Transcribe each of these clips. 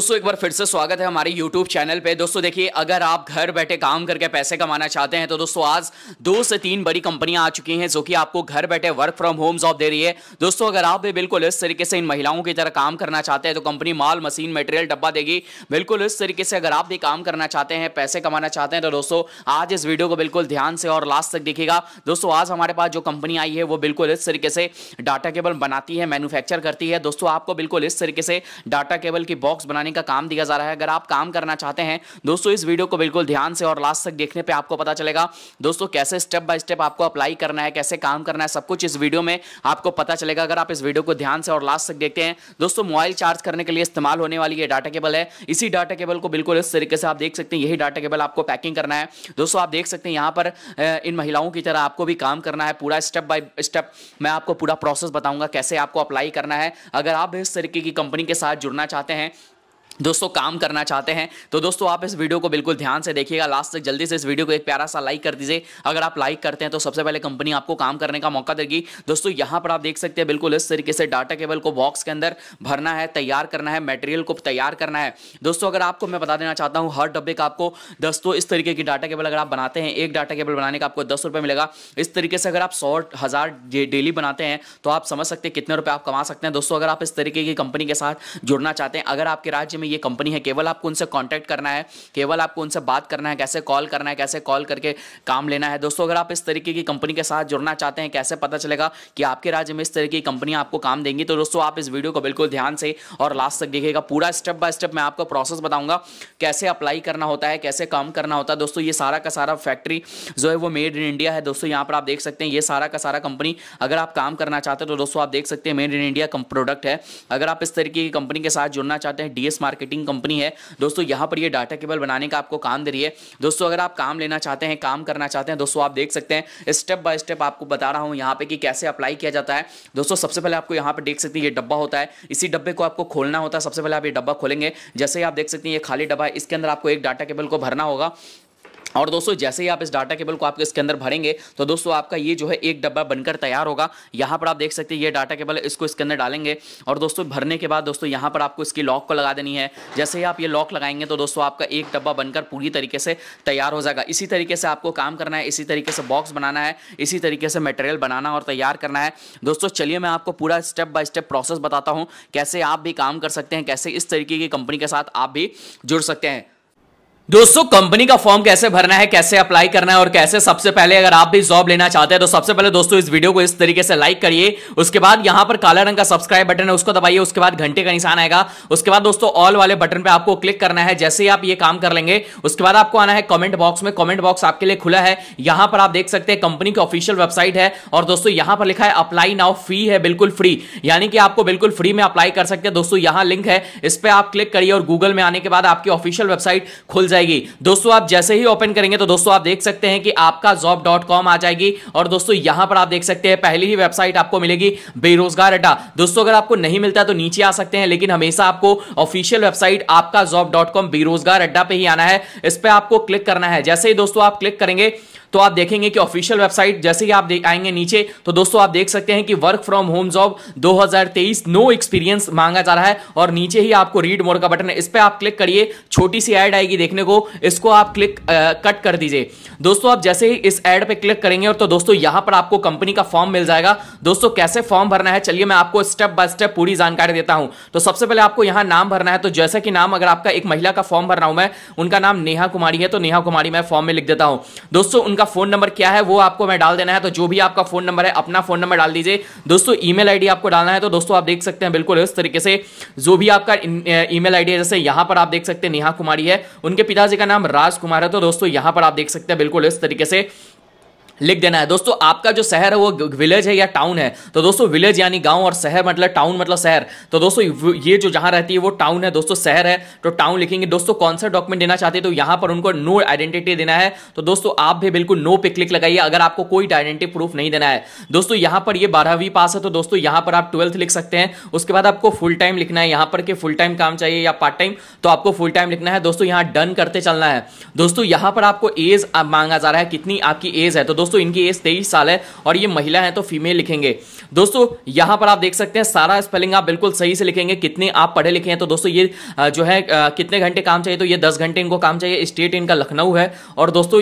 दोस्तों, एक बार फिर से स्वागत है हमारे YouTube चैनल पे। दोस्तों, देखिए, अगर आप घर बैठे काम करके पैसे कमाना चाहते हैं तो दोस्तों, आज दो से तीन बड़ी कंपनियाँ आ चुकी हैं जो कि आपको घर बैठे वर्क फ्रॉम होम जॉब दे रही है। दोस्तों, अगर आप भी बिल्कुल इस तरीके से इन महिलाओं की तरह काम करना चाहते हैं तो कंपनी माल मशीन मटेरियल डब्बा देगी। बिल्कुल इस तरीके से अगर आप भी काम करना चाहते हैं, पैसे कमाना चाहते हैं तो दोस्तों, आज इस वीडियो को बिल्कुल ध्यान से और लास्ट तक देखिएगा। दोस्तों, आज हमारे पास जो कंपनी आई है, वो बिल्कुल इस तरीके से डाटा केबल बनाती है मैन्युफैक्चर करती है। दोस्तों, आपको बिल्कुल इस तरीके से डाटा केबल की बॉक्स बनाने का काम दिया जा रहा है। अगर आप काम करना चाहते हैं, दोस्तों, इस वीडियो को बिल्कुल ध्यान से और लास्ट तक देखने पे आपको पता चलेगा, दोस्तों, कैसे स्टेप बाय स्टेप आपको अप्लाई करना है, कैसे काम करना है, सब कुछ इस वीडियो में आपको पता चलेगा। अगर आप इस वीडियो को ध्यान से और लास्ट तक देखते हैं, दोस्तों मोबाइल चार्ज करने के लिए इस्तेमाल होने वाली ये डाटा केबल है। इसी डाटा केबल को बिल्कुल इस तरीके से आप देख सकते हैं, यही डाटा केबल आपको पैकिंग करना है। दोस्तों, आप देख सकते हैं यहाँ पर इन महिलाओं की तरह आपको भी काम करना है। पूरा स्टेप बाय स्टेप मैं आपको पूरा प्रोसेस बताऊँगा कैसे आपको अप्लाई करना है। अगर आप इस तरीके की कंपनी के साथ जुड़ना चाहते हैं दोस्तों, काम करना चाहते हैं तो दोस्तों, आप इस वीडियो को बिल्कुल ध्यान से देखिएगा। लास्ट तक जल्दी से इस वीडियो को एक प्यारा सा लाइक कर दीजिए। अगर आप लाइक करते हैं तो सबसे पहले कंपनी आपको काम करने का मौका देगी। दोस्तों, यहाँ पर आप देख सकते हैं, बिल्कुल इस तरीके से डाटा केबल को बॉक्स के अंदर भरना है, तैयार करना है मटेरियल को तैयार करना है। दोस्तों, अगर आपको मैं बता देना चाहता हूँ, हर डब्बे का आपको दोस्तों, इस तरीके की डाटा केबल अगर आप बनाते हैं, एक डाटा केबल बनाने का आपको दस रुपये मिलेगा। इस तरीके से अगर आप सौ हज़ार डेली बनाते हैं तो आप समझ सकते हैं कितने रुपये आप कमा सकते हैं। दोस्तों, अगर आप इस तरीके की कंपनी के साथ जुड़ना चाहते हैं, अगर आपके राज्य में ये कंपनी है, केवल आपको उनसे कॉन्टैक्ट करना है, केवल आपको उनसे बात करना है, कैसे कॉल करना है, कैसे कॉल करके काम लेना है। दोस्तों, अगर आप इस तरीके की कंपनी के साथ जुड़ना चाहते हैं, कैसे पता चलेगा कि आपके राज्य में इस तरीके की कंपनियाँ आपको काम देंगी? तो दोस्तों, आप इस वीडियो को बिल्कुल ध्यान से और लास्ट तक देखिएगा। पूरा स्टेप बाय स्टेप मैं आपको प्रोसेस बताऊँगा, कैसे अप्लाई करना होता है, कैसे काम करना होता है। दोस्तों, ये सारा का सारा फैक्ट्री जो है वो मेड इन इंडिया है। दोस्तों, यहाँ पर आप देख सकते हैं, ये सारा का सारा कंपनी अगर आप काम करना चाहते हैं तो दोस्तों, आप देख सकते हैं मेड इन इंडिया प्रोडक्ट है। अगर आप इस तरीके की कंपनी के साथ जुड़ना चाहते हैं डीएस मार्केटिंग कंपनी है। दोस्तों, यहाँ पर ये डाटा केबल बनाने का आपको काम दे रही है। दोस्तों, अगर आप काम लेना चाहते हैं, काम करना चाहते हैं, दोस्तों, आप देख सकते हैं स्टेप बाय स्टेप आपको बता रहा हूँ यहाँ पे कि कैसे अप्लाई किया जाता है। दोस्तों, सबसे पहले आपको यहाँ पर देख सकते हैं, ये डब्बा होता है। इसी डब्बे को आपको खोलना होता है। सबसे पहले आप ये डब्बा खोलेंगे। जैसे ही आप देख सकते हैं, ये खाली डब्बा है, इसके अंदर आपको एक डाटा केबल को भरना होगा। और दोस्तों, जैसे ही आप इस डाटा केबल को आपके इसके अंदर भरेंगे तो दोस्तों, आपका ये जो है एक डब्बा बनकर तैयार होगा। यहाँ पर आप देख सकते हैं, ये डाटा केबल इसको इसके अंदर डालेंगे। और दोस्तों, भरने के बाद दोस्तों, यहाँ पर आपको इसकी लॉक को लगा देनी है। जैसे ही आप ये लॉक लगाएँगे तो दोस्तों, आपका एक डब्बा बनकर पूरी तरीके से तैयार हो जाएगा। इसी तरीके से आपको काम करना है, इसी तरीके से बॉक्स बनाना है, इसी तरीके से मटेरियल बनाना और तैयार करना है। दोस्तों, चलिए मैं आपको पूरा स्टेप बाय स्टेप प्रोसेस बताता हूँ, कैसे आप भी काम कर सकते हैं, कैसे इस तरीके की कंपनी के साथ आप भी जुड़ सकते हैं। दोस्तों कंपनी का फॉर्म कैसे भरना है, कैसे अप्लाई करना है और कैसे सबसे पहले अगर आप भी जॉब लेना चाहते हैं तो सबसे पहले दोस्तों, इस वीडियो को इस तरीके से लाइक करिए। उसके बाद यहाँ पर काला रंग का सब्सक्राइब बटन है, उसको दबाइए, उसके बाद घंटे का निशान आएगा। उसके बाद दोस्तों ऑल वाले बटन पर आपको क्लिक करना है, जैसे ही आप ये काम कर लेंगे, उसके बाद आपको आना है कॉमेंट बॉक्स में। कॉमेंट बॉक्स आपके लिए खुला है। यहाँ पर आप देख सकते हैं कंपनी की ऑफिशियल वेबसाइट है और दोस्तों, यहाँ पर लिखा है अप्लाई नाउ फ़ी है, बिल्कुल फ्री यानी कि आपको बिल्कुल फ्री में अप्लाई कर सकते हैं। दोस्तों, यहाँ लिंक है, इस पर आप क्लिक करिए और गूगल में आने के बाद आपकी ऑफिशियल वेबसाइट खुल जाएगी। दोस्तों, आप जैसे ही ओपन करेंगे तो दोस्तों, आप देख सकते हैं कि आपका जॉब डॉट कॉम आ जाएगी। और दोस्तों, यहाँ पर आप देख सकते हैं, पहली ही वेबसाइट आपको मिलेगी, बेरोजगार अड्डा। दोस्तों, अगर आपको नहीं मिलता तो नीचे आ सकते हैं, लेकिन हमेशा आपको ऑफिशियल वेबसाइट आपका जॉब डॉट कॉम बेरोजगार अड्डा पे ही आना है। इस पर आपको क्लिक करना है। जैसे ही दोस्तों, आप क्लिक करेंगे तो आप देखेंगे कि ऑफिशियल वेबसाइट जैसे ही आप आएँगे नीचे तो दोस्तों, आप देख सकते हैं कि work from home job 2023 no experience मांगा जा रहा है। और नीचे ही आपको रीड मोर का बटन है। इस पर आप क्लिक करिए, छोटी सी एड आएगी देखने को। इसको आप क्लिक आ, कट कर दीजिए। दोस्तों आप जैसे ही इस एड पे क्लिक करेंगे और तो दोस्तों यहाँ पर आपको कंपनी का फॉर्म मिल जाएगा। दोस्तों कैसे फॉर्म भरना है? चलिए मैं आपको स्टेप बाय स्टेप पूरी जानकारी देता हूँ। तो सबसे पहले आपको यहाँ नाम भरना है। तो जैसे कि नाम अगर आपका एक महिला का फॉर्म भर रहा हूँ मैं उनका नाम नेहा कुमारी है। तो नेहा कुमारी मैं फॉर्म में लिख देता हूँ। दोस्तों उनका फ़ोन नंबर क्या है वो आपको मैं डाल देना है। तो जो भी आपका फ़ोन नंबर है अपना फ़ोन नंबर डाल दीजिए। दोस्तों ईमेल आईडी आपको डालना है। तो दोस्तों आप देख सकते हैं बिल्कुल इस तरीके से जो भी आपका ईमेल आईडी है जैसे यहाँ पर आप देख सकते हैं नेहा कुमारी है। उनके पिताजी का नाम राजकुमार है। तो दोस्तों, यहाँ पर आप देख सकते हैं बिल्कुल इस तरीके से लिख देना है। दोस्तों, आपका जो शहर है, वो विलेज है या टाउन है तो दोस्तों विलेज यानी गाँव और शहर मतलब टाउन मतलब शहर। तो दोस्तों, ये जो जहाँ रहती है, वो टाउन है। दोस्तों, शहर है तो टाउन लिखेंगे। दोस्तों, कौन सा डॉक्यूमेंट देना चाहते हैं तो यहाँ पर उनको नो आइडेंटिटी देना है। तो दोस्तों, आप भी बिल्कुल नो पे क्लिक लगाइए, अगर आपको कोई आइडेंटिटी प्रूफ नहीं देना है। दोस्तों, यहाँ पर ये बारहवीं पास है तो दोस्तों, यहाँ पर आप ट्वेल्थ लिख सकते हैं। उसके बाद आपको फुल टाइम लिखना है, यहाँ पर फुल टाइम काम चाहिए या पार्ट टाइम तो आपको फुल टाइम लिखना है। दोस्तों, यहाँ डन करते चलना है। दोस्तों, यहाँ पर आपको एज मांगा जा रहा है, कितनी आपकी एज है तो दोस्तों दोस्तों, इनकी एज तेईस साल है और ये महिला है तो फीमेल लिखेंगे। दोस्तों, यहाँ पर आप देख सकते हैं, सारा स्पेलिंग आप बिल्कुल सही से लिखेंगे, कितने आप पढ़े लिखे हैं। तो दोस्तों, ये जो है कितने घंटे काम चाहिए? तो ये दस घंटे इनको काम चाहिए। स्टेट इनका लखनऊ है और दोस्तों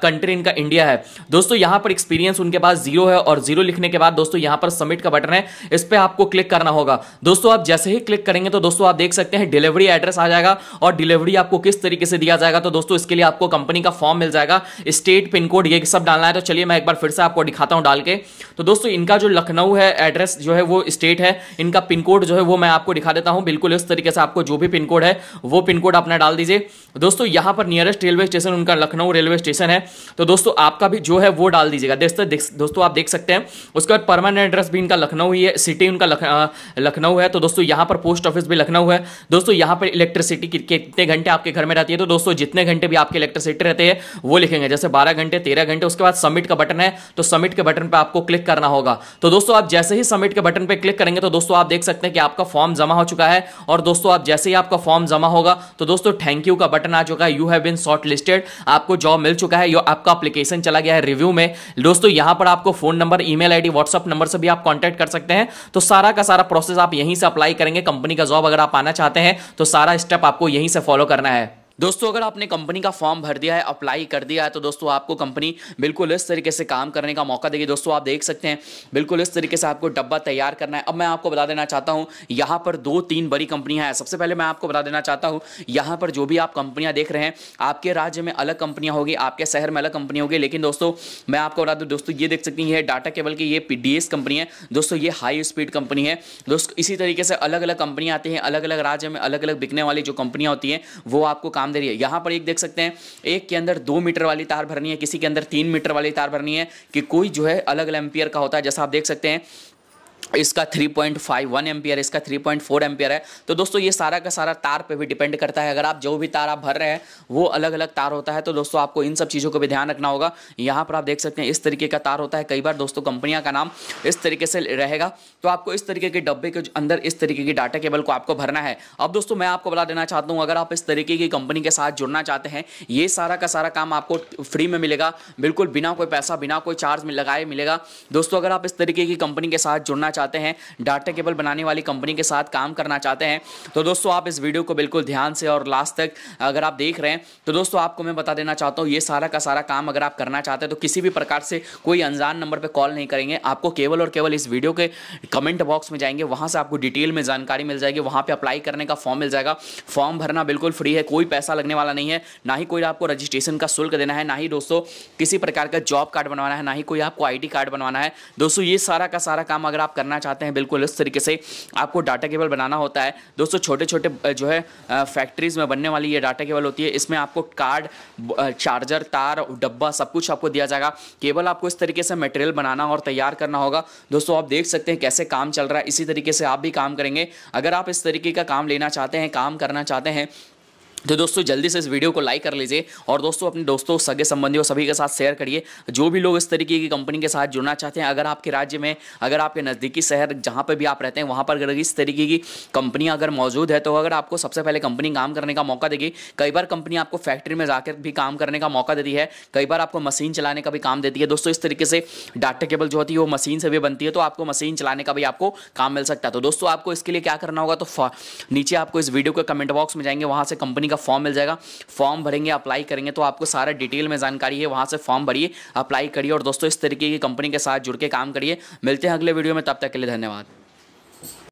कंट्री इनका इंडिया है। दोस्तों, यहाँ पर एक्सपीरियंस उनके पास ज़ीरो है और ज़ीरो लिखने के बाद दोस्तों, यहाँ पर सबमिट का बटन है। इस पर आपको क्लिक करना होगा। दोस्तों, आप जैसे ही क्लिक करेंगे तो दोस्तों, आप देख सकते हैं डिलीवरी एड्रेस आ जाएगा और डिलीवरी आपको किस तरीके से दिया जाएगा। तो दोस्तों, इसके लिए आपको कंपनी का फॉर्म मिल जाएगा। स्टेट पिन कोड ये सब डालना है तो चलिए मैं एक बार फिर से आपको दिखाता हूँ डाल के। तो दोस्तों, इनका जो लखनऊ है एड्रेस जो है वो स्टेट है। इनका पिन कोड जो है वो मैं आपको दिखा देता हूँ। बिल्कुल इस तरीके से आपको जो भी पिन कोड है, वो पिन कोड अपना डाल दीजिए। दोस्तों, यहाँ पर नियरेस्ट रेलवे स्टेशन उनका लखनऊ रेलवे स्टेशन है। तो दोस्तों, आपका भी जो है वो डाल दीजिएगा। दोस्तों, आप देख सकते हैं। उसके बाद परमानेंट एड्रेस भी इनका लखनऊ ही है। सिटी उनका लखनऊ है। तो दोस्तों, यहाँ पर पोस्ट ऑफ़िस भी लखनऊ है। दोस्तों, यहाँ पर इलेक्ट्रिसिटी कितने घंटे आपके घर में रहती है? तो दोस्तों, जितने घंटे भी आपके इलेक्ट्रिसिटी रहते हैं, वो लिखेंगे। जैसे बारह घंटे, तेरह घंटे, उसके बाद सबमिट का बटन है तो सबमिट के बटन पर आपको क्लिक करना होगा। तो दोस्तों, आप जैसे ही सबमिट के बटन पर क्लिक करेंगे तो दोस्तों, आप देख सकते हैं कि आपका फॉर्म जमा हो चुका है। और दोस्तों, आप जैसे ही आपका फॉर्म जमा होगा तो दोस्तों थैंक यू का बटन आ चुका है। You have been shortlisted आपको जॉब मिल चुका है। आपका अप्लीकेशन चला गया है रिव्यू में। दोस्तों, यहाँ पर आपको phone number email ID WhatsApp number से भी आप कांटेक्ट कर सकते हैं। तो सारा का सारा प्रोसेस आप यहीं से अप्लाई करेंगे। कंपनी का जॉब अगर आप आना चाहते हैं तो सारा स्टेप आपको यहीं से फॉलो करना है। दोस्तों, अगर आपने कंपनी का फॉर्म भर दिया है अप्लाई कर दिया है तो दोस्तों, आपको कंपनी बिल्कुल इस तरीके से काम करने का मौका देगी। दोस्तों, आप देख सकते हैं, बिल्कुल इस तरीके से आपको डब्बा तैयार करना है। अब मैं आपको बता देना चाहता हूँ, यहाँ पर दो तीन बड़ी कंपनियाँ हैं। सबसे पहले मैं आपको बता देना चाहता हूँ, यहाँ पर जो भी आप कंपनियाँ देख रहे हैं, आपके राज्य में अलग कंपनियाँ होगी, आपके शहर में अलग कंपनी होगी। लेकिन दोस्तों, मैं आपको बता दूँ, दोस्तों, ये देख सकती है डाटा केबल की ये पीडीएस कंपनी है। दोस्तों, ये हाई स्पीड कंपनी है। दोस्तों, इसी तरीके से अलग अलग कंपनियाँ आती हैं अलग अलग राज्य में अलग अलग बिकने वाली जो कंपनियाँ होती हैं, वो आपको काम दे रही है। यहाँ पर एक देख सकते हैं, एक के अंदर दो मीटर वाली तार भरनी है, किसी के अंदर तीन मीटर वाली तार भरनी है कि कोई जो है अलग एम्पियर का होता है। जैसा आप देख सकते हैं इसका 3.51 एम्पियर इसका 3.4 एम्पियर है। तो दोस्तों, ये सारा का सारा तार पे भी डिपेंड करता है। अगर आप जो भी तार आप भर रहे हैं, वो अलग अलग तार होता है। तो दोस्तों, आपको इन सब चीज़ों को भी ध्यान रखना होगा। यहाँ पर आप देख सकते हैं, इस तरीके का तार होता है। कई बार दोस्तों, कंपनियाँ का नाम इस तरीके से रहेगा। तो आपको इस तरीके के डब्बे के अंदर, इस तरीके की डाटा केबल को आपको भरना है। अब दोस्तों, मैं आपको बता देना चाहता हूँ, अगर आप इस तरीके की कंपनी के साथ जुड़ना चाहते हैं, ये सारा का सारा काम आपको फ्री में मिलेगा। बिल्कुल बिना कोई पैसा, बिना कोई चार्ज लगाए मिलेगा। दोस्तों, अगर आप इस तरीके की कंपनी के साथ जुड़ना चाहते हैं, डाटा केबल बनाने वाली कंपनी के साथ काम करना चाहते हैं। तो दोस्तों, आप इस वीडियो को बिल्कुल ध्यान से और लास्ट तक अगर आप देख रहे हैं तो दोस्तों, आपको मैं बता देना चाहता हूँ, ये सारा का सारा काम अगर आप करना चाहते हैं तो किसी भी प्रकार से कोई अनजान नंबर पर कॉल नहीं करेंगे। आपको केवल और केवल इस वीडियो के कमेंट बॉक्स में जाएँगे, वहाँ से आपको डिटेल में जानकारी मिल जाएगी, वहाँ पर अप्लाई करने का फॉर्म मिल जाएगा। फॉर्म भरना बिल्कुल फ्री है, कोई पैसा लगने वाला नहीं है, ना ही कोई आपको रजिस्ट्रेशन का शुल्क देना है, ना ही दोस्तों, किसी प्रकार का जॉब कार्ड बनवाना है, ना ही कोई आपको आईडी कार्ड बनवाना है। दोस्तों, ये सारा का सारा काम अगर आप करना चाहते हैं बिल्कुल इस तरीके से आपको डाटा केबल बनाना होता है। दोस्तों छोटे छोटे जो है फैक्ट्रीज में बनने वाली ये डाटा केबल होती है। इसमें आपको कार्ड चार्जर, तार, डब्बा सब कुछ आपको दिया जाएगा। केवल आपको इस तरीके से मटेरियल बनाना और तैयार करना होगा। दोस्तों, आप देख सकते हैं कैसे काम चल रहा है। इसी तरीके से आप भी काम करेंगे। अगर आप इस तरीके का काम लेना चाहते हैं, काम करना चाहते हैं तो दोस्तों, जल्दी से इस वीडियो को लाइक कर लीजिए और दोस्तों, अपने दोस्तों, सगे संबंधियों सभी के साथ शेयर करिए। जो भी लोग इस तरीके की कंपनी के साथ जुड़ना चाहते हैं, अगर आपके राज्य में, अगर आपके नज़दीकी शहर जहाँ पर भी आप रहते हैं, वहाँ पर अगर इस तरीके की कंपनियाँ अगर मौजूद है तो अगर आपको सबसे पहले कंपनी काम करने का मौका देगी। कई बार कंपनी आपको फैक्ट्री में जाकर भी काम करने का मौका देती है। कई बार आपको मशीन चलाने का भी काम देती है। दोस्तों, इस तरीके से डाटा केबल जो होती है, वो मशीन से भी बनती है तो आपको मशीन चलाने का भी आपको काम मिल सकता है। तो दोस्तों, आपको इसके लिए क्या करना होगा तो नीचे आपको इस वीडियो के कमेंट बॉक्स में जाएँगे, वहाँ से कंपनी का फॉर्म मिल जाएगा। फॉर्म भरेंगे अप्लाई करेंगे तो आपको सारा डिटेल में जानकारी है, वहाँ से फॉर्म भरिए अप्लाई करिए और दोस्तों इस तरीके की कंपनी के साथ जुड़ के काम करिए। मिलते हैं अगले वीडियो में, तब तक के लिए धन्यवाद।